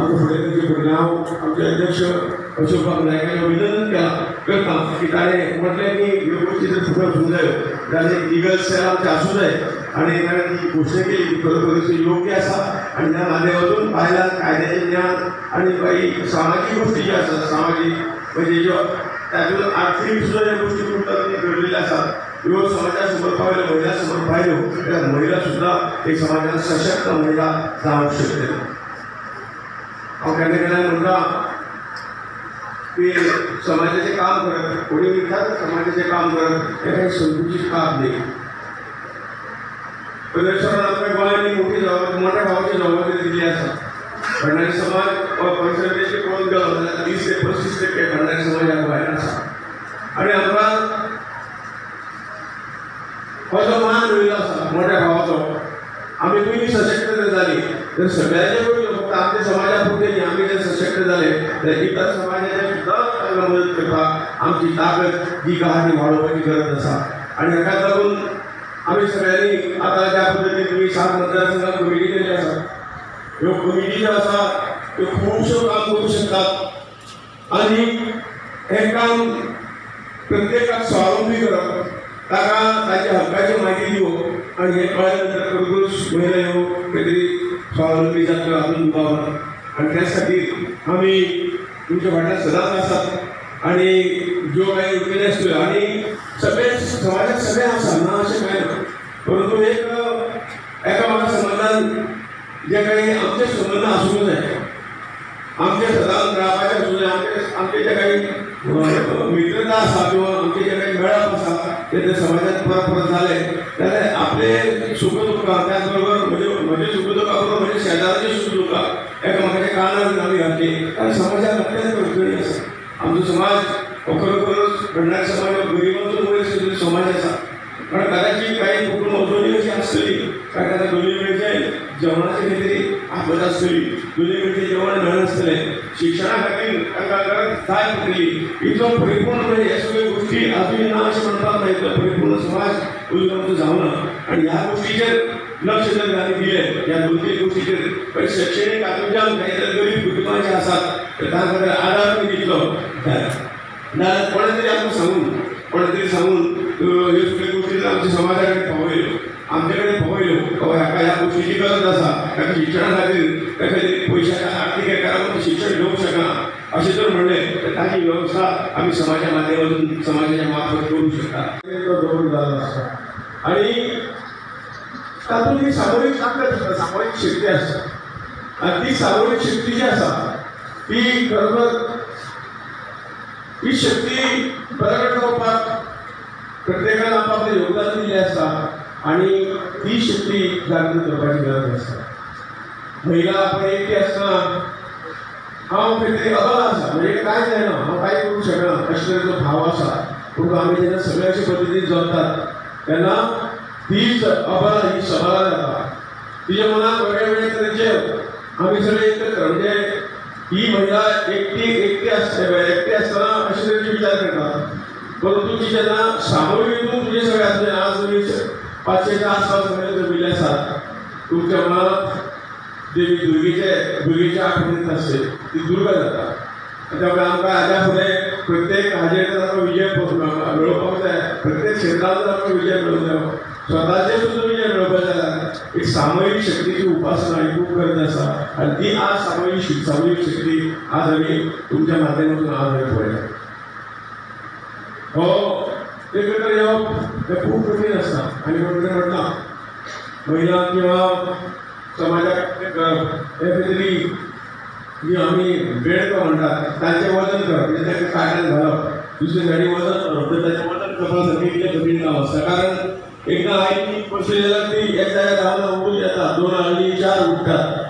आमचं फुडेकरचे भुरगांव आमचे अध्यक्ष अशोक बाब नायकांना विनंती केला करता की ताणें म्हटलें की ह्यो गोष्टी जर फुडें वचूंक जायो जाल्यार लिगल सेल आमचे आसूं जाय आनी ताणें ती घोशणा केली की खरोखरच योग्य आसा आनी ह्या माध्यमातून बायलांक कायद्याचें ज्ञान आनी काही सामाजीक गोष्टी ज्यो आसात सामाजीक म्हणजे ज्यो तातूंत आर्थीक सुद्दां ज्यो गोष्टी तुमकां घडलेल्यो आसात ह्यो समाजा समोर पावल्यो महिला समोर पाहिल्यो महिला सुद्दां एक समाजान सशक्त महिला जावंक शकतली हांव केन्ना केन्ना म्हणटा की समाजाचें काम करत कोणी म्हणटात समाजाचें काम करत हे काही संधीची काम न्ही प्रदर्शनात मोठी जबाबदारी मोठ्या भावाची जबाबदारी दिली आसा भंडारी समाज पर्संटेज कोण जाल्यार वीस ते पस्तीस टक्के भंडारी समाज ह्या गोंयांत आसा आनी आमकां हो जो मान आसा मोठ्या भावाचो आमी पयलीं सशक्त जर जाली तर सगळ्यांच्या फक्त आमच्या समाजा पुरते आमी जर सशक्त जाले तर इतर समाजाच्या सुद्दां मदत करपाक आमची ताकद जी आहा वाढवण्याची वाडोवपाची गरज आसा आनी ह्याका लागून आमी सगळ्यांनी आतां ज्या पद्दतीन तुमी सात मतदारसंघात कमिटी केली आसा ह्यो कमिटी ज्यो आसा त्यो खुबश्यो काम करू शकतात. आनी हें काम प्रत्येकाक स्वावलंबी करप ताका ताच्या हक्काची माहिती दिवप आनी हे कळल्यानंतर खरोखरच महिला येऊ काहीतरी स्वावलंबी जातल्यो आपण दुबाव आनी त्याच खातीर आमी तुमच्या फाटल्यान सदांच आसात आनी ज्यो काही उरलेल्यो आसल्यो आनी सगळे समाजात सगळे आसा ना अशें कांय ना परंतु एक एका म्हाका संबंधान जे काही आमचे संबंध आसूंक जाय आमच्या सदांच रावपाचे आसूं आमचे आमचे जे काही मित्रता असा किंवा आमचे जे काही मेळप आसा ते जर समाजात परत परत झाले जाल्यार आपले सुख त्याचबरोबर त्याच बरोबर म्हणजे म्हजे म्हणजे, म्हणजे शेजाराचे सुख दुःख एकामेकाच्या कानार आमी घातली कारण समाजात अत्यंत अडचणी आसा आमचो समाज खरोखरच भंडारी समाज हो गरिबांचो सुद्दां समाज आसा पण कदाचित काही कुटुंब दोन्ही अशी असली कारण आता दोन्ही वेळचे जेवणाची काहीतरी आपत असली दोन्ही वेळचे जेवण मेळनासतले शिक्षणा खातीर तांकां गरज जाय पडटली इतलो परिपूर्ण म्हणजे हे सगळे गोष्टी अजूनही ना असे म्हणतात नाही तर परिपूर्ण समाज उद्योग आमचो आणि आनी ह्या गोष्टीचेर लक्ष जर आमी दिले या दोन तीन गोष्टीचे पण शैक्षणिक हातूंतल्यान काही जर गरीब कुटुंबाचे असतात तर त्याकडे आधार आदार तुमी दितलो तरी आपण सांगून पण ते सांगून हे ह्यो गोष्टी आमच्या समाजा कडेन पावयल्यो आमचे कडेन पावयल्यो ह्याका ह्या गोष्टीची गरज आसा ताका शिक्षणा खातीर ताका पयशाच्या आर्थीक एकारांत शिक्षण घेवंक शकना अशें जर म्हणलें तर ताची वेवस्था आमी समाजा माध्यमातून समाजाच्या मार्फत करूंक शकता. तो दवरून आनी तातूंत ही सामूहीक ताकद आसता सामूहिक शक्ती आसता आनी ती सामूहिक शक्ती जी आसा ती खरोखर ही शक्ती प्रगट जावपाक प्रत्येकान आपापले योगदान दिले आसता आनी ही शक्ती जागृत करपाची गरज आसता महिला आपण एकटी असताना हांव खंय तरी अबल आसा म्हणजे कांय जायना हांव कांय करूंक शकना अशें तरेचो भाव आसा पूण आमी जेन्ना सगळे अशे पद्दतीन जगतात तेन्ना तीच अबला ही सबला जाता तिच्या मनात वेगळे वेगळे तरेचे आमी सगळे एकत्र म्हणजे ही महिला एकटी एकटी आसता एकटी आसतना अशी तरेचे विचार करणार. परंतु ती जेन्ना सामूहिकून तुझे सगळे असले आज तुम्ही पाचशेच्या आसपास सगळे जमिल्ले असतात. तुमच्या मनात देवी दुर्गेच्या दुर्गेच्या आठवणीत असते. ती दुर्गा जाता. त्यामुळे आमकां हाज्या प्रत्येक हाजेर विजय मेळोवपाक जाय प्रत्येक क्षेत्रांत आमकां विजय मेळूंक जाय स्वताचे सुद्दां विजय मेळोवपाक जाय एक सामूहीक शक्तीची उपासना ही खूब गरज आसा आणि ती आज सामूहीक शि- सामूहीक शक्ती आज आम्ही तुमच्या माध्यमातून आज आम्ही पळयता हो ते एकत्र येवप ते खूप कठीण आसता आणि म्हणून कितें म्हणटा महिला किंवा समाजाक करप हे खंय तरी जी आमी बेडको म्हणटात तांचें वजन करप म्हणजे तांकां काट्यान घालप दुसरे सायडी वजन करप म्हणजे तर ताचें वजन करपा साठी इतलें कठीण काम आसता कारण एकदा आयली बसली जाल्यार ती एक जाग्यार रावना उठून येता दोन आयली चार उठतात.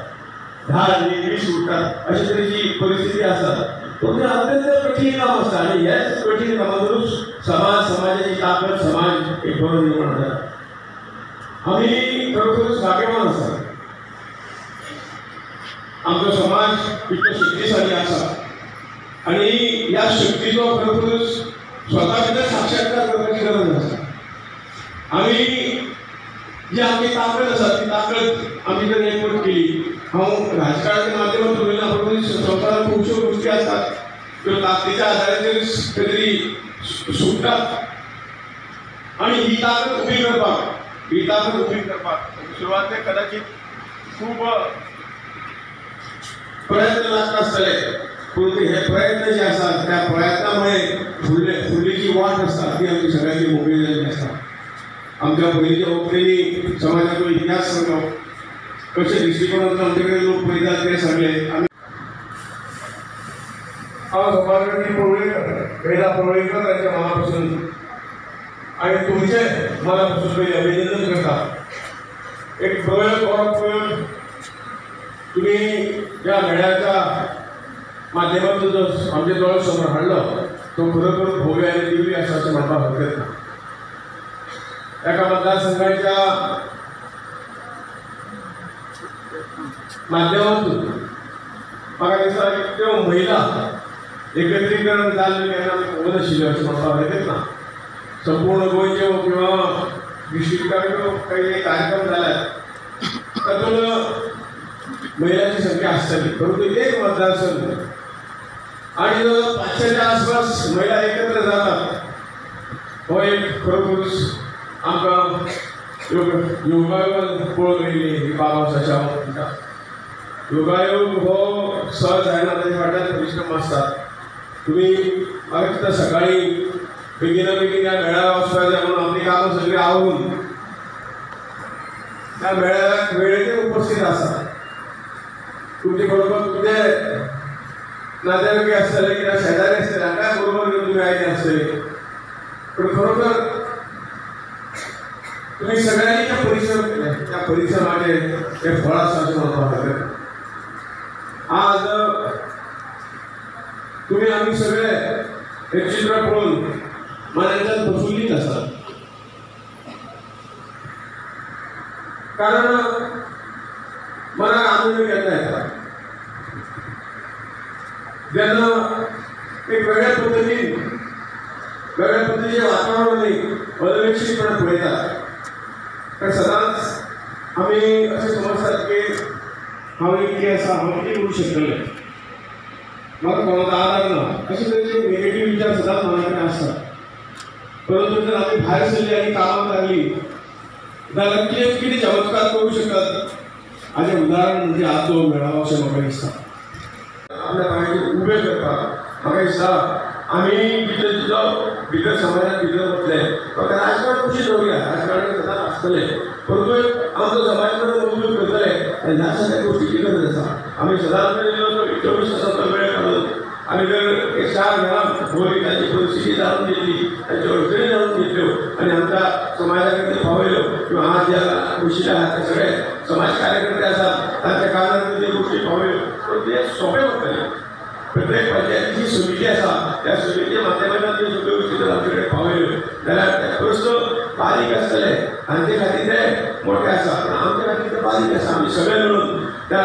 धा आयली वीस उठतात. अशी तरेची परिस्थिती आसा म्हणजे अत्यंत कठीण काम आसता आनी याच कठीण कामातून समाज समाजाची ताकद समाज एक बरोबर निर्माण जाता आमी खरोखरच भाग्यवान आसा आमचो समाज इतकं शक्तिशाली आसा आनी ह्या शक्तीचो खरोखरच स्वता भितर साक्षात्कार करण्याची गरज आसा आमी जी आमची ताकद आसा ती ताकद आमी जर एकवट केली हांव राजकारणाच्या माध्यमातून उलयना पूण संवसारांत खुबश्यो गोश्टी आसात त्यो ताकदीच्या आदाराचेर तरी सुट्टात आणि ही ताकद उभी करपाक ही ताकद उभी करपाक सुरवातेक कदाचित खूब प्रयत्न लागता आसतले पूण हे प्रयत्न जे आसात त्या प्रयत्नामुळे फुडले फुडली जी वाट आसता ती आमची सगळ्यांची मोबिलायजेशन आसता आमच्या पयलींच्या वक्तेनी समाजाचो इतिहास सांगलो कशे दृष्टिकोनातून आमच्याकडे लोक पळयतात ते सांगले आमी हांव समाजकर्मी पवळेकर वेदा पवळेकर तांच्या मनापासून आणि तुमचे मनापासून काही अभिनंदन करता. एक प्रयोग हो प्रयोग तुम्ही या लढ्याच्या माध्यमातून जो आमच्या डोळ्यासमोर हाडलं तो खरोखर भव्य आणि दिव्य असं असं म्हणता हरकत नाही एका मतदारसंघाच्या माध्यमातून. मला दिसता की त्यो महिला एकत्रीकरण जाल्ले तेन्ना आमी पळोवंक नाशिल्ल्यो ना संपूर्ण गोयचे किंवा डिस्ट्रिक्टाच्यो काही कार्यक्रम झाला त्यातून महिलांची संख्या असताली परंतु एक मतदारसंघ आणि जवळ पाचशेच्या आसपास महिला एकत्र जातात हो एक खरोखरच आमकां योग- योगायोग पळोवन येयली बाबा सशा म्हणटा योगायोग हो सहज जायना त्याच्या वाट्यात परिश्रम असतात तुम्ही म्हाका सकाळी बेगिना बेगीन या मेळाव्या वचपाक जाय म्हणून आपली कामं सगळी आवरून त्या मेळाव्या वेळेने उपस्थित आसा तुमचे बरोबर तुमचे नातेवाईक आसतले किंवा शेजारी आसतले काय बरोबर घेवन तुम्ही ऐकले आसतले पण खरोखर तुम्ही सगळ्यांनी त्या परिश्रम केले त्या परिश्रमाचे हे फळ आसा अशें आज तुम्ही आम्ही सगळे एक चित्र पळून मनाच्यात बसुल्लीत आसात कारण मला आनंद घेता येतात ज्यांना एक वेगळ्या पद्दतीन वेगळ्या पद्धतीच्या वातावरणाने अनवेक्षितपणे अनवेक्षीतपणे पळयतात तर सदाच आम्ही असे समजतात हांव इतकें आसा हांव कितें करूंक शकतलें म्हाका कोणाचो आदार ना अशे तरेचे नेगेटीव विचार सदांच मना कडेन आसतात परंतु जर आमी भायर सरली आनी कामाक लागली जाल्यार कितें कितें चमत्कार करूं शकतात? हाचें उदाहरण म्हणजे आज जो मेळावो अशें म्हाका दिसता आपल्या पांयाचेर उबे करता म्हाका दिसता आमी भितर जो भितर समाजात भितर वतले म्हाका राजकारण कशें दवरुया राजकारण सदांच परंतु आमचं आमचो उपयोग कडेन मजबूत करतले आनी ह्या सगळ्या गोष्टीची गरज असा. आम्ही सदांच चोवीस तासांचो वेळ काडून आमी जर एक चार घरांत भोरी परिस्थिती जाणून घेतली ताची अडचणी जाणून घेतलो हो, आणि आमच्या समाजाकडे पावलो किंवा आज ज्या गोष्टी आहात ते सगळे समाज कार्यकर्ते असतात त्यांच्या कारणान जे गोश्टी पावयल्यो तर ते सोपे पडटलें प्रत्येक पंचायतीची समिती असा त्या समितीच्या माध्यमातून त्यो सगळ्या गोष्टी जर आमचे कडेन पावयल्यो जाल्यार ते प्रश्न बारीक आसतले तांचे खातीर ते मोठे असतात पण आमच्या खातीर ते बारीक आसा आमी सगळे मिळून त्या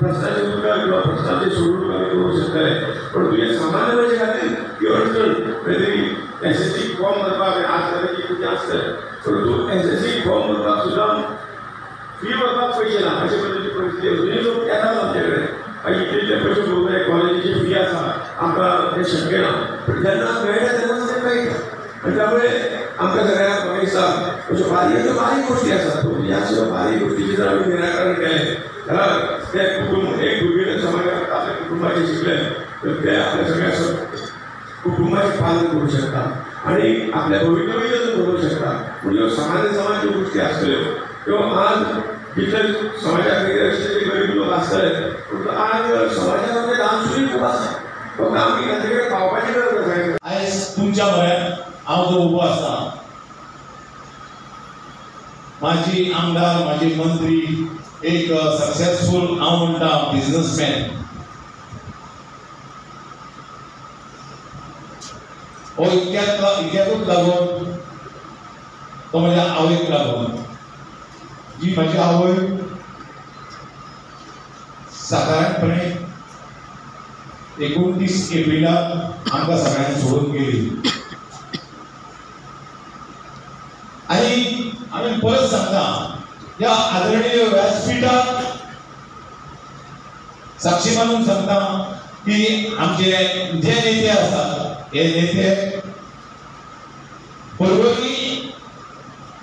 प्रश्नाचे उत्तर किंवा प्रश्नाचे सोडून कमी करू शकतले पण तुवें सामान्य म्हणजे खातीर म्हणजे ती? अडचण कधी एस एस सी फॉर्म भरपाक आज तरेची कितें आसतले परंतु एस एस सी फॉर्म भरपाक सुद्धा फी भरपाक पैसे ना अशे पद्धतीची परिस्थिती अजुनूय लोक येतात आमच्याकडे. कडेन इथे इतले इतले पयशे भरूंक फी असा. आमकां तें शक्य ना पण त्यांना मेळटा त्यांना ते मेळटा त्यामुळे आमच्या म्हणजे म्हणजे म्हणजे सगळ्या म्हाका दिसता अश्यो बारीक अश्यो बारीक गोश्टी आसात पूण ह्या अश्यो बारीक गोश्टीचें जर आम्ही निराकरण केले जाल्यार तें कुटुंब एक भुरगें समाजात आपल्या कुटुंबाचे शिकले तर ते आपल्या सगळ्या कुटुंबाचे पालन करू शकतात. आणि आपल्या भवितव्य करूं शकतात. म्हणजे सामान्य समाज गोष्टी गोश्टी किंवा आज भितर समाजाक वेगळे अशे तरेचे गरीब लोक असतात पूण आज समाजामध्ये आमचे डान्सूय खूब आसा तो काम की पावपाची गरज आहे तुमच्या म्हऱ्यांत जो उबो आसा माझी आमदार मंत्री, एक सक्सेसफूल हांव म्हणटा बिझनसमॅन हो इतक्यात लागून तो म्हज्या आवयक लागून. जी म्हाजी आवय सादारणपणे एकोणतीस एप्रिलाक आमकां सगळ्यांक सोडून गेली. मी परत सांगता या आदरणीय व्यासपीठात साक्षी मानून सांगता की आमचे जे नेते असतात. हे नेते परवरी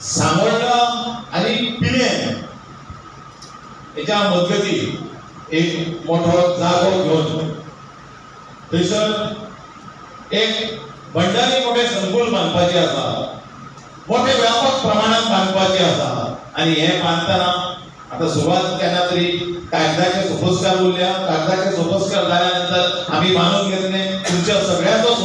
सांगोळा आणि पिणे. याच्या मजगती एक मोठो जागो घेऊन थंयसर एक भंडारी मोठे संकुल बांधपाचे आसा मोठे व्यापक प्रमाणात बांधपाचे आसा आणि हे बांधताना आता सुरुवात केन्ना तरी कागदाचे सोपस्कार उरल्या कागदाचे सोपस्कार जाल्या नंतर आम्ही मानून घेतले. तुमच्या सगळ्याचा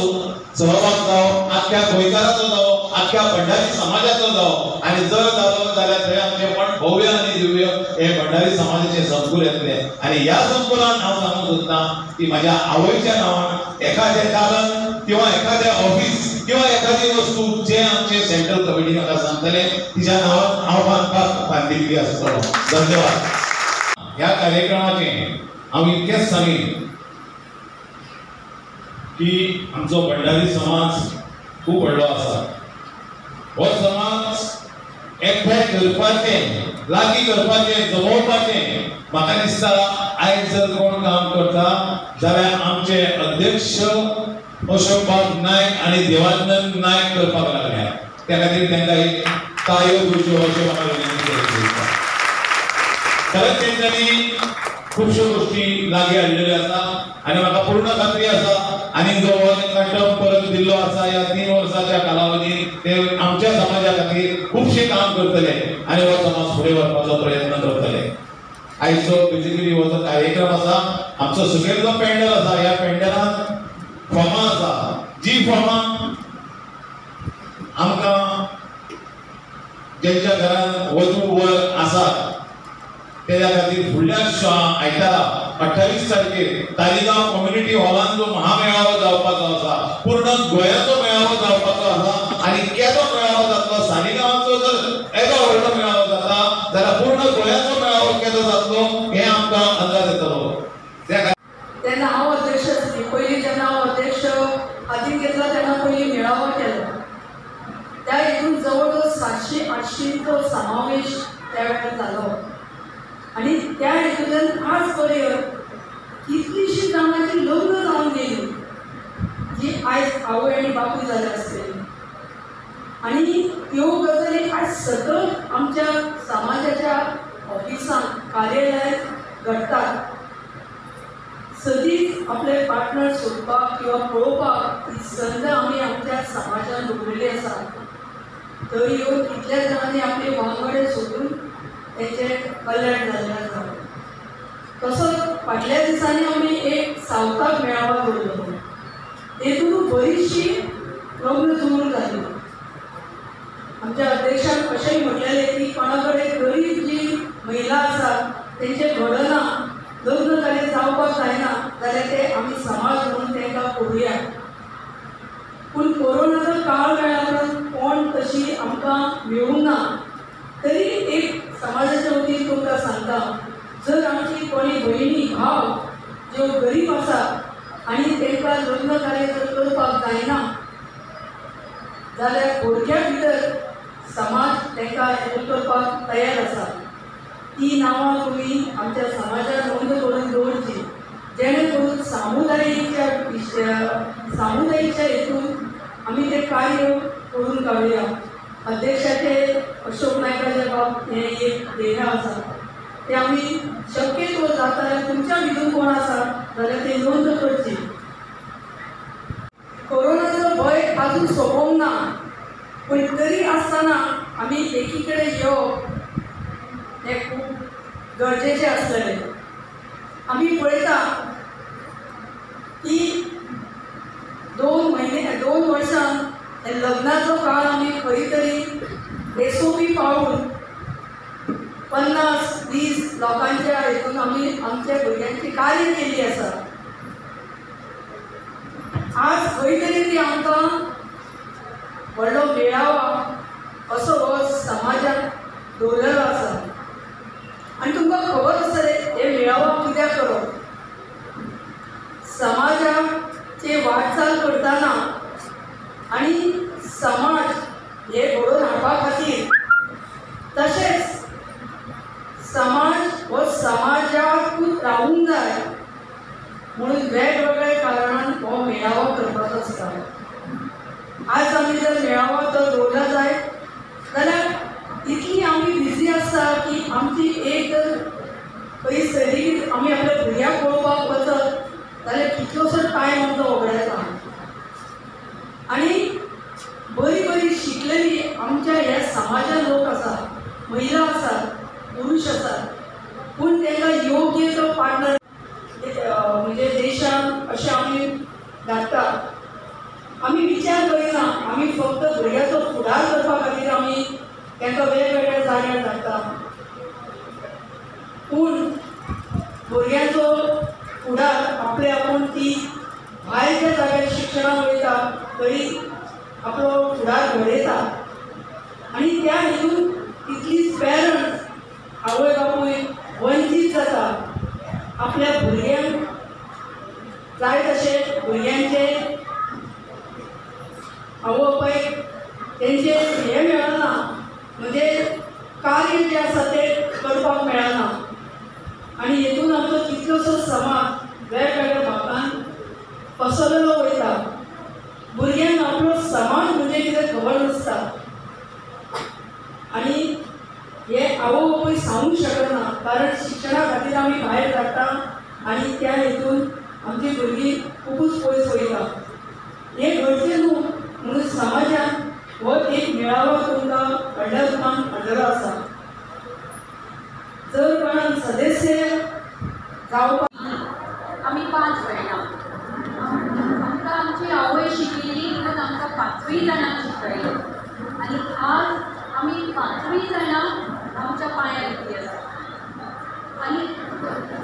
सहभाग जावो. आख्या गोयकाराचा जावं. अख्ख्या भंडारी समाजाचो जावो. आणि जर जालो जाल्यार थंय आमचे पण भव्य आणि दिव्य हे भंडारी समाजाचे संकुल येतले. आणि ह्या संकुलान हांव सांगूंक सोदता की म्हाज्या आवयच्या नांवान एखादें दालन किंवा एखादें ऑफिस किंवा एखादी वस्तू जे आमचे सेंट्रल कमिटी म्हाका सांगतले तिच्या नांवान हांव बांदपाक बांदिल्ली आसतलो धन्यवाद. ह्या कार्यक्रमाचे हांव इतकेच सांगेन की आमचो भंडारी समाज खूब व्हडलो आसा हो समाज एकठांय करपाचें लागीं करपाचें जमोवपाचें म्हाका दिसता आयज जर कोण काम करता जाल्यार आमचे अध्यक्ष अशोक नायक आनी देवानंद नायक करपाक लागल्या. त्या खातीर तांकां एक तायो दिवच्यो अशें म्हाका विनंती करची दिसता तेंच्यांनी खुबश्यो गोश्टी लागीं हाडलेल्यो आसा आनी म्हाका पूर्ण खात्री आसा आनी जो टर्म परत दिल्लो आसा ह्या तीन वर्षाच्या कालावधीत ते आमच्या समाजा खातीर खुबशें काम करतले आनी हो समाज फुडें व्हरपाचो प्रयत्न करतले. आयचो बेजिकली हो जो कार्यक्रम आसा आमचो सगळे जो पॅन्डल आसा ह्या पॅन्डलान फॉर्मां आसा जी फॉर्मां आमकां ज्यांच्या घरान वधू वर आसात तेज्या खातीर फुडल्या आयतारा. अठ्ठावीस तारखेर तालिगांव कम्युनिटी हॉलान जो महामेळावो जावपाचो आसा पूर्ण गोंयाचो मेळावो जावपाचो आसा आनी केदो मेळावो जातलो सालिगांवचो जर एका व्हडलो मेळावो जाता जाल्यार पूर्ण गोंयाचो मेळावो केदो जातलो हे आमकां अंदाज येतलो तेन्ना हांव अध्यक्ष आसली पयलीं जेन्ना हांव अध्यक्ष हातीन घेतला तेन्ना पयलीं मेळावो केलो. त्या हितून जवळ जवळ सातशे आठशींचो समावेश त्या वेळार जालो आनी त्या हितूंतल्यान आज पर्यंत कितलींशीं जाणांची लग्न जावन गेली. जी आयज आवय आनी बापूय जाले आसतली आनी ह्यो गजाली आज सतत आमच्या समाजाच्या ऑफिसांत कार्यालयांत घडटात सदींच आपले पार्टनर सोदपाक किंवा पळोवपाक ही संद आमी आमच्या समाजान दवरलेली आसा थंय येवन कितल्या जाणांनी आपले वांगडे सोदून तेंचे कल्याण जाल्लें आसा तसोच फाटल्या दिसांनी आमी एक सावताक मेळावा दवरलो तेतून बरीचशी लग्न जुळून जाली आमच्या अध्यक्षान अशेंय म्हटलेलें की कोणा कडेन गरीब जी महिला आसा तेंचे घडना लग्न ताणें जावपाक जायना जाल्यार ते आमी समाज म्हणून तांकां करुया पूण कोरोनाचो काळ मेळ्ळा कोण तशी आमकां मेळूंक ना तरी एक समाजाच्या वतीन तुमकां सांगता जर आमची कोणी भयणी भाव ज्यो गरीब आसा आनी तांकां लग्न कार्य जर करपाक जायना जाल्यार घोडक्या भितर समाज तांकां हेल्प करपाक तयार आसा ती नांवां तुमी आमच्या समाजांत नोंद करून दवरची जेणे करून सामुदायीच्या विशया- सामुदायीच्या हेतून आमी ते कार्य करून काडुया अध्यक्षाचे अशोक नायकाचे बाब हे एक ध्येय आसा ते आमी शक्यतो जाता जाल्यार तुमच्या भितून कोण आसा जाल्यार ते नोंद करची कोरोनाचो भंय अजून सोंपोवंक ना. पूण तरी आसतना आमी एकी कडेन येवप हें खूब गरजेचें आसतलें आमी पळयता की दोन म्हयने दोन वर्सां हे लग्नाचो काळ आमी खंय तरी पी पाळून पन्नास वीस लोकांच्या हेतून आमी आमच्या भुरग्यांची कार्य केली आसा आज खंय तरी ती आमकां व्हडलो मेळावा असो हो समाजात दवरलेलो आसा आनी तुमकां खबर आसतलें हे मेळावा कित्याक करप समाजाचे वाटचाल करतना आनी समाज हे घडोवन हाडपा खातीर तशेंच समाज हो समाजाकूच रावूंक जाय म्हणून वेगवेगळ्या कारणान हो मेळावो करपाचो आसता आज आमी जर मेळावो तो दवरला जाय. जाल्यार इतली आमी बिजी आसता की आमची एक जर खंय सैरीक आमी आपल्या भुरग्यांक पळोवपाक वचत जाल्यार कितलोसो टायम आमचो वगडा येता आणि बरी बरी शिकलेली आमच्या ह्या समाजात लोक आसात महिला आसात पुरुष आसात पूण तांकां योग्य तो पार्टनर म्हणजे देशान अशें आमी धाडटात आमी विचार करिना आमी फक्त भुरग्याचो फुडार करपा खातीर आमी तांकां वेगवेगळ्या जाग्यार धाडटा पूण भुरग्यांचो फुडार आपले आपूण ती भायर जाग्यार शिक्षणाक वयता थंय आपलो फुडार घडयता आनी त्या हेतून तितलीच पेरंट्स आवय बापूय वंचीत जाता आपल्या भुरग्यांक जाय तशें भुरग्यांचे आवय बापायक तेंचे हें मेळना म्हणजे कार्य जे आसा ते करपाक मेळना आनी हेतून आमचो कितलोसो समाज वेगवेगळ्या भागांत पसरलो वयता. भुरग्यांक आपलो समाज म्हणजे कितें खबर नासता. आनी हे आवय बापूय सांगूंक शकना कारण शिक्षणा खातीर आमी भायर धाडटा आनी त्या हेतून आमची भुरगीं खुबूच पयस वयता हे घडचें न्हू म्हणून समाजान हो एक मेळावो तुमकां व्हडल्या रुपान हाडलेलो आसा जर कोणाक सदस्य जावपाक आमी पांच भयणां आमकां आमची आवय शिकयली म्हणून आमकां पांचूय जाणांक शिकयली आमी जण जाणां आमच्या पांयार उबी आसा आनी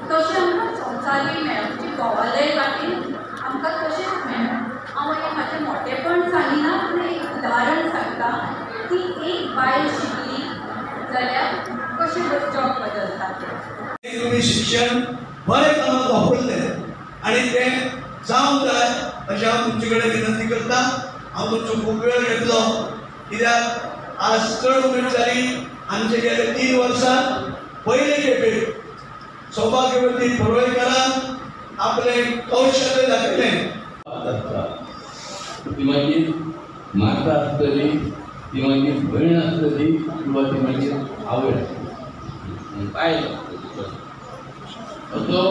तशें आमकां संवसारय मेळ्ळें म्हणजे घोवालेय वाटेन आमकां तशेंच मेळ्ळें हांव हें म्हाजें मोठेपण सांगिना पूण एक उदाहरण सांगता ती एक बायल शिकली जाल्यार कशें जॉब बदलता. तें शिक्षण बरें कामाक वापरलें. आनी तें जावंक जाय अशें हांव तुमचे कडेन विनंती करता हांव तुमचो खूब वेळ घेतलो कित्याक आज चड उमेद जाली आमचे गेले तीन वर्सां पयले खेपे सौभाग्यवती पडवळकरान आपलें कौशल्य दाखयलें ती मागीर माता आसतली ती मागीर भयण आसतली किंवा ती मागीर आवय आसतली बायल असो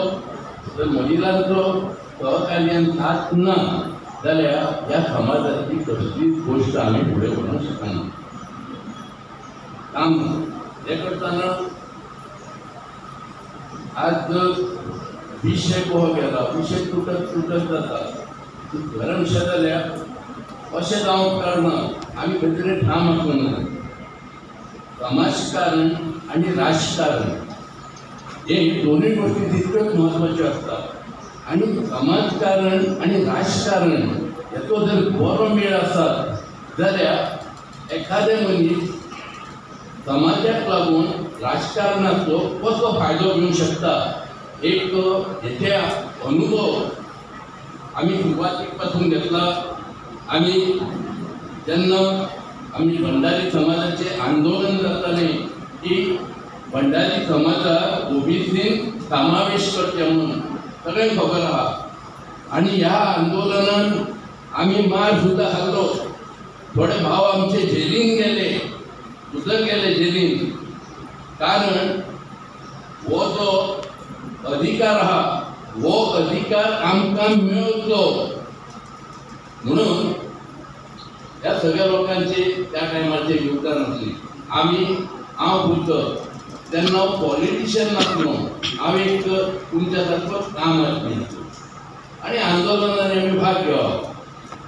जर महिलांचो सहकार्यान साथ ना जाल्यार ह्या समाजाची कसलीच गोश्ट आमी फुडें व्हरूंक शकना काम हे करतना आज जर विषय हो गेला विषय तुटत तुटत जाता. घरांशा जाल्यार अशें जावंक कारणां आमी खंय तरी ठाम आसूं ना समाजकारण आनी राजकारण हे दोनूय गोश्टी तितक्योच म्हत्वाच्यो आसता आनी समाजकारण आनी राजकारण हेचो जर बरो मेळ आसा जाल्यार एखादे मनीस समाजाक लागून राजकारणाचो कसो फायदो घेवंक शकता एक हेचे अनुभव. आम्ही सुरवातीकपासून घेतला. आम्ही जेन्ना आम्ही भंडारी समाजाचे आंदोलन जाताले की भंडारी समाजाक ओबीसीन समावेश करचे म्हणून. सगळें खबर आहा. आणि ह्या आंदोलनान आम्ही मार सुद्दां खाल्लो थोडे भाव आमचे जेलीन गेले. सुद्धा गेले जेलीन कारण हो जो अधिकार आहा हो अधिकार आमकां मेळचो म्हणून ह्या सगळ्या लोकांचे त्या टायमाचे योगदान आसली आमी हांव भुरगो तेन्ना पॉलिटिशियन नासलो हांव एक तुमच्या सारको काम आसली आनी आंदोलनान आमी भाग घेवप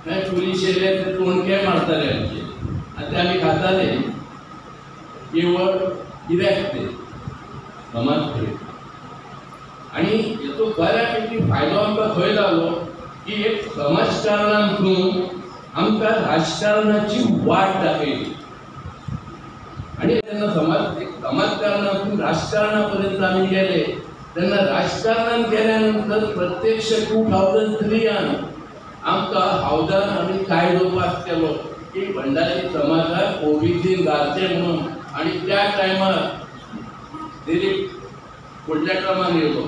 मागीर पुलीस येयले ते तोणके मारताले आमचे? आनी ते आमी खाताले. केवळ गिरायकते समाज खेळ आणि हेचो बऱ्यापैकी फायदो आमकां खंय जालो की एक समाजकारणांतून आमकां राजकारणाची वाट दाखयली आणि तेन्ना समाज एक समाजकारणातून राजकारणा पर्यंत आमी गेले. तेन्ना राजकारणान गेल्या नंतर प्रत्यक्ष टू थाउजंड थ्रीयान आमकां हावजान आमी कायदो पास केलो? की भंडारी समाजाक ओबीसीन घालचे म्हणून आणि त्या टायमार दिलीप फुडल्या क्रमाने येतो.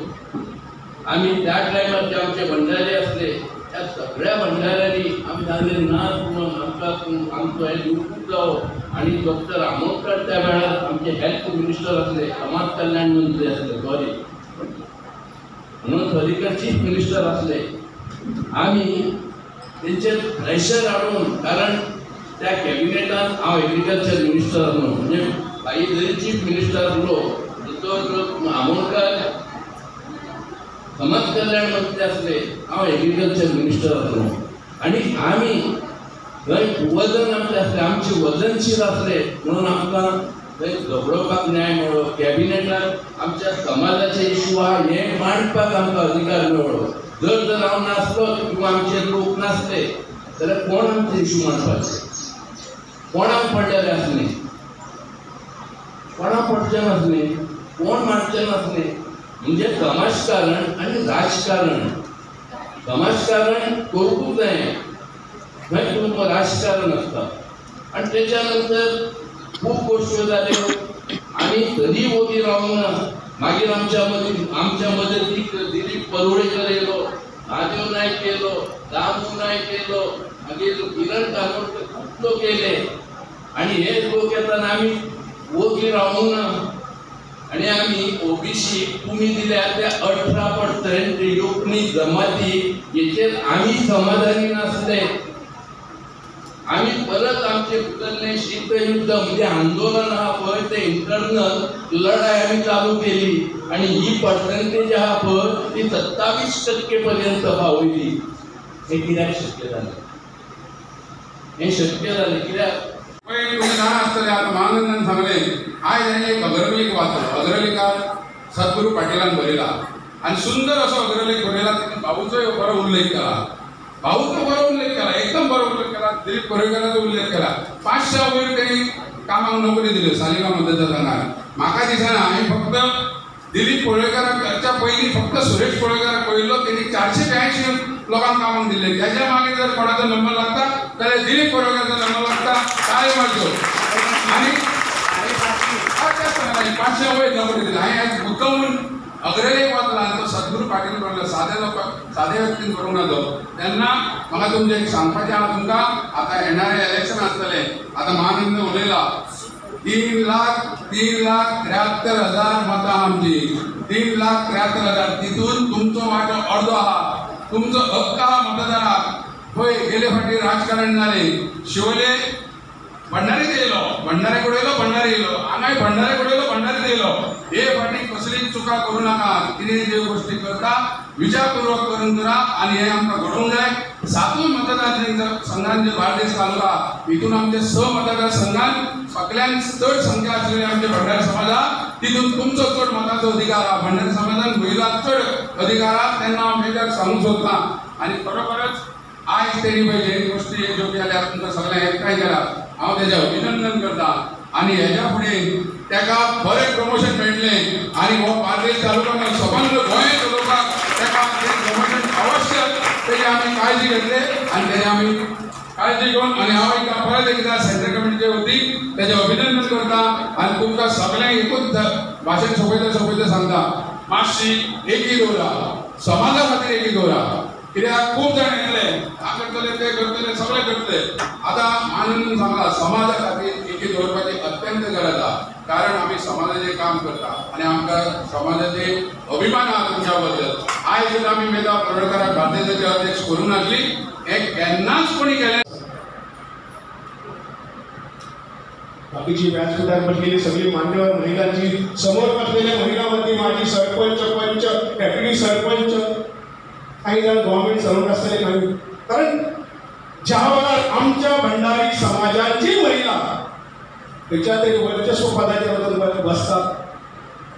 आम्ही त्या टायमार जे आमचे भंडारे असले त्या सगळ्या भंडाऱ्यांनी आम्ही झाले नाच म्हणून आमकां आमचं आमचो हे युट्यूब जावो आणि डॉक्टर आमोदकर त्या वेळार आमचे हेल्थ मिनिस्टर असले समाज कल्याण मंत्री असले सॉरी म्हणून पर्रीकर चीफ मिनिस्टर असले. आम्ही त्यांचे प्रेशर आणून कारण त्या कॅबिनेटान हांव एग्रीकल्चर मिनिस्टर आसलो म्हणजे काही जरी चीफ मिनिस्टर आसलो तर आमोणकर समाज कल्याण मंत्री असले हांव एग्रीकल्चर मिनिस्टर आसलो आणि आमी थंय वजन आमचें असले आमचे वजनशील असले म्हणून आमकां थंय झगडोवपाक न्याय मेळ्ळो कॅबिनेटान आमच्या समाजाचे इशू आहा हे मांडपाक आमकां अधिकार मेळ्ळो जर जर हांव नासलो किंवा आमचे लोक नासले जाल्यार कोण आमचे इशू मांडपाचे? कोणाक पडलेले असणे कोणाक पडचे नसणे कोण मागचे नसणे म्हणजे समाजकारण आणि राजकारण. समाजकारण करूंकूच जाय. थंय तुमकां राजकारण आसता आनी तेच्या नंतर खूब गोश्ट्यो जाल्यो हो. आनी तरी ओगी रावूंक ना मागीर आमच्या मदीं आमच्या मदतीक दिलीप परवडेकर येयलो राजीव नायक येयलो दामू नायक येयलो मागीर किरण काकोडकर खूब लोक येयले आनी हे लोक येताना आमी ओगी रावूंक ना आणि आम्ही ओबीसी तुम्ही दिल्या त्या अठरा पर्सेंट लोकनी जमाती याचे आम्ही समाधानी नसले. आम्ही परत आमचे उतरले शीतयुद्ध म्हणजे आंदोलन हा पळय ते इंटरनल लढाई आम्ही चालू केली. आणि ही पर्सेंटेज हा पळय ती सत्तावीस टक्के पर्यंत पावली. हे कित्याक शक्य झालं? हे शक्य झालं कित्याक पहिले तुम्ही लहान असताना आता महानंदान सांगले आयज हांवें एक अग्रलेख वाचलो. अग्रलेखात सद्गुरू पाटीलान बरयला आणि सुंदर असो अग्रलेख बरयला तितून बाबूचोय बरो उल्लेख केला. बाबूचो बरो उल्लेख केला. एकदम बरो उल्लेख केला. दिलीप कोरेकराचो उल्लेख केला. पाचशा वयर त्यांनी कामाक नोकरी दिल्यो सालिका मतदारसंघात म्हाका दिसना हांवें फक्त दिलीप कोळेकराक हेच्या पयलीं फक्त सुरेश कोळेकराक पळयल्लो त्यांनी चारशे ब्यायंशी लोकांक कामाक दिले. त्याच्यामागे जर कोणाचो नंबर लागता जाल्यार दिलीप कोळेकराचो नंबर लागता काय मारच्यो हो? आणि पाचशे वयर नंबर दिले. हांवें आज मुद्दम अग्रलेख वाचला तो सद्गुरू पाटील म्हणलो सादे लोकांक सादे व्यक्तीन करूंक नाजो तेन्ना म्हाका तुमचें एक सांगपाचें आहा तुमकां. आतां येणारें इलेक्शन आसतलें आतां महानंद उलयला तीन लाख तीन लाख त्र्याहत्तर हजार मतां आमची. तीन लाख त्र्याहत्तर हजार. तितून तुमचो वांटो अर्दो आहा तुमचो हक्क आहा मतदाराक पळय गेले फाटी राजकारण झाले शिवोले भंडारी येयलो भंडारे उडयलो भंडारी येयलो हांगाय भंडारे उडयलो भंडारी येयलो हे फाटी कसली चुका करूं नाका. कितें देव गोश्टी करता विचारपूर्वक करून करा आणि हे आमकां घडोवंक जाय सातवी मतदार संघांचे जे बार्देस तालुका हितून आमचे स मतदार संघान सगळ्यांत चड संख्या आशिल्ली आमचे भंडार समाजात तितून तुमचो चड मताचो अधिकार आहा भंडार समाजान महिला चड अधिकार आहा तेन्ना हांव मेजर सांगूंक सोदता आनी खरोखरच आयज तेणी पळय जे गोश्टी ज्यो केल्या तुमकां सगळ्यांक एकठांय केला. हांव तेजें अभिनंदन करता. आनी हेज्या फुडें तेका बरें प्रमोशन मेळटलें आनी हो बार्देस तालुका म्हणून सबंद गोंय चलोवपाक तेका प्रमोशन अवश्य त्याची आमी काळजी घेतले आनी त्याने आमी काळजी घेवन आनी हांव एकदा परत एकदा सेंट्रल कमिटीचे होती तेजें अभिनंदन करता आनी तुमकां सगळ्यांक एकूच भाशेन सोपयता सोपयता सांगता. मातशी एकी दवरा समाजा खातीर एकी दवरा कित्याक खूब जाण येतले. हा करतले ते करतले सगळे करतले. आता आनंद सांगला समाजा खातीर एकी दवरपाची अत्यंत गरज आहा. कारण आमी समाजाचें काम करता आनी आमकां समाजाचे अभिमान आहा तुमच्या बद्दल आयज जर आमी मेधा पडळकराक बार्देसाचे अध्यक्ष करूं नासली हे केन्नाच कोणी केलें बाकीची व्यासपीठात बसलेली सगळी मान्यवर महिलांची समोर बसलेल्या महिलांमध्ये माझी सरपंच पंच डेप्युटी सरपंच काही जण गव्हर्नमेंट सर्वंट असलेले नाही कारण ज्यावर आमच्या भंडारी समाजाची त्याच्यात त्याच्या तरी वर्चस्व पदाच्या बद्दल बसतात.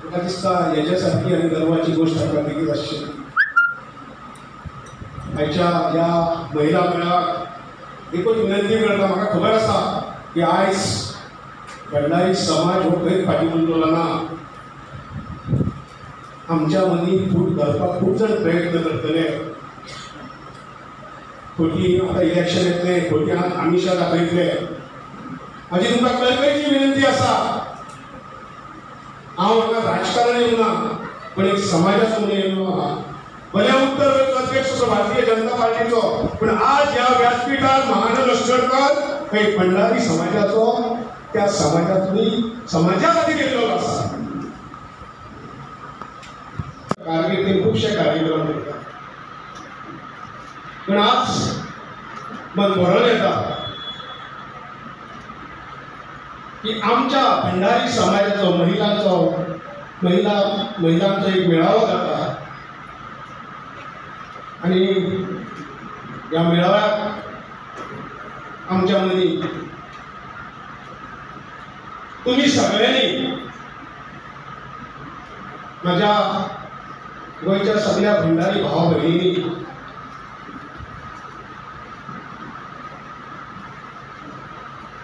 म्हाका दिसता याच्यासारखी आणि गर्वाची गोष्ट आपल्या देखील आसची आयच्या ह्या महिला मेळाक एकूच विनंती करता म्हाका खबर आसा की आयज भंडारी समाज हो खंय फाटीं ना आमच्या मनी फूट घालपाक खूब जाण प्रयत्न करतले. खोटी आतां इलेक्शन येतले खोटी आमिशा दाखयतले म्हणजे तुमकां कळकळीची विनंती आसा. हांव हांगा राजकारण येवंक ना पण एक समाजाचो म्हणून येयलो आहा भले उत्तर अध्यक्ष असो भारतीय जनता पार्टीचो पूण आज ह्या व्यासपीठार महान लश्करकर काही भंडारी समाजाचो त्या समाजातली समाजा खातीर येयल्लो आसा कारकिर्दीन खुबशे कार्यक्रम करतात पूण आज मन भरून येता. की आमच्या भंडारी समाजाचो महिलांचो महिला महिलांचा एक मेळावो जाता आणि या मेळाव्यात आमच्या मदीं तुम्ही सगळ्यांनी माझ्या गोंयच्या सगळ्या भंडारी भाव बहिणी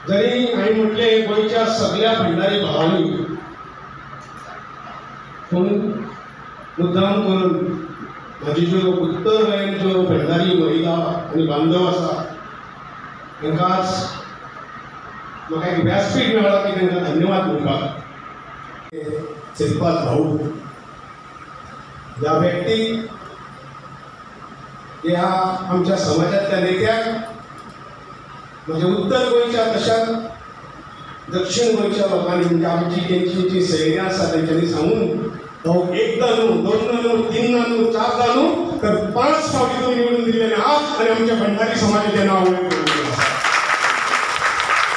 जरी हांवें म्हटले गोंयच्या सगळ्या भंडारी भावांनी पण मुद्दाम करून म्हाजी ज्यो उत्तर गोंयन ज्यो भंडारी महिला आनी बांदव आसा तांकां आज म्हाका एक व्यासपीठ मेळ्ळा की तांकां धन्यवाद म्हणपाक श्रीपाद भाऊ. ह्या व्यक्तीक ह्या आमच्या समाजातल्या नेत्याक म्हणजे उत्तर गोंयच्या तशाच दक्षिण गोंयच्या लोकांनी म्हणजे आमची तेंची जी सैन्य आसा तेंच्यांनी सांगून तो एकदा न्हू दोनदा न्हू तीनदा न्हू चारदा न्हू तर पांच फावटी तुम्ही निवडून दिलेले आहात आणि आमच्या भंडारी समाजाचे नाव करून